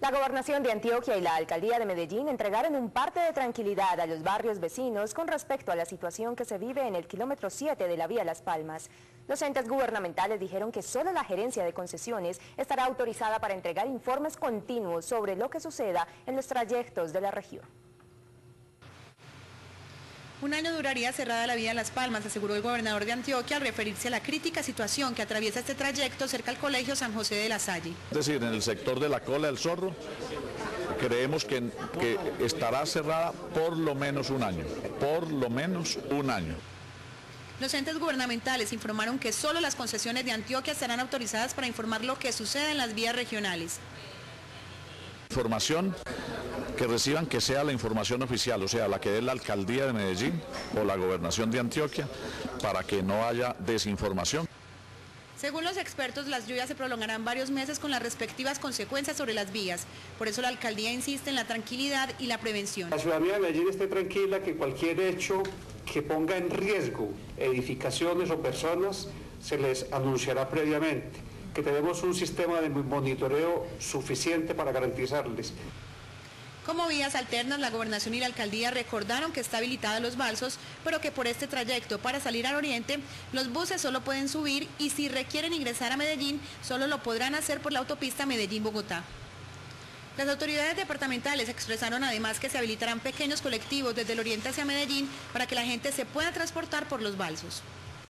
La gobernación de Antioquia y la alcaldía de Medellín entregaron un parte de tranquilidad a los barrios vecinos con respecto a la situación que se vive en el kilómetro 7 de la vía Las Palmas. Los entes gubernamentales dijeron que solo la gerencia de concesiones estará autorizada para entregar informes continuos sobre lo que suceda en los trayectos de la región. Un año duraría cerrada la vía Las Palmas, aseguró el gobernador de Antioquia al referirse a la crítica situación que atraviesa este trayecto cerca al colegio San José de la Salle. Es decir, en el sector de la cola del zorro, creemos que, que estará cerrada por lo menos un año, por lo menos un año. Los entes gubernamentales informaron que solo las concesiones de Antioquia serán autorizadas para informar lo que sucede en las vías regionales. Información que reciban que sea la información oficial, o sea, la que dé la alcaldía de Medellín o la gobernación de Antioquia, para que no haya desinformación. Según los expertos, las lluvias se prolongarán varios meses con las respectivas consecuencias sobre las vías. Por eso la alcaldía insiste en la tranquilidad y la prevención. La ciudadanía de Medellín esté tranquila que cualquier hecho que ponga en riesgo edificaciones o personas se les anunciará previamente, que tenemos un sistema de monitoreo suficiente para garantizarles. Como vías alternas, la gobernación y la alcaldía recordaron que está habilitada los balsos, pero que por este trayecto para salir al oriente, los buses solo pueden subir y si requieren ingresar a Medellín, solo lo podrán hacer por la autopista Medellín-Bogotá. Las autoridades departamentales expresaron además que se habilitarán pequeños colectivos desde el oriente hacia Medellín para que la gente se pueda transportar por los balsos.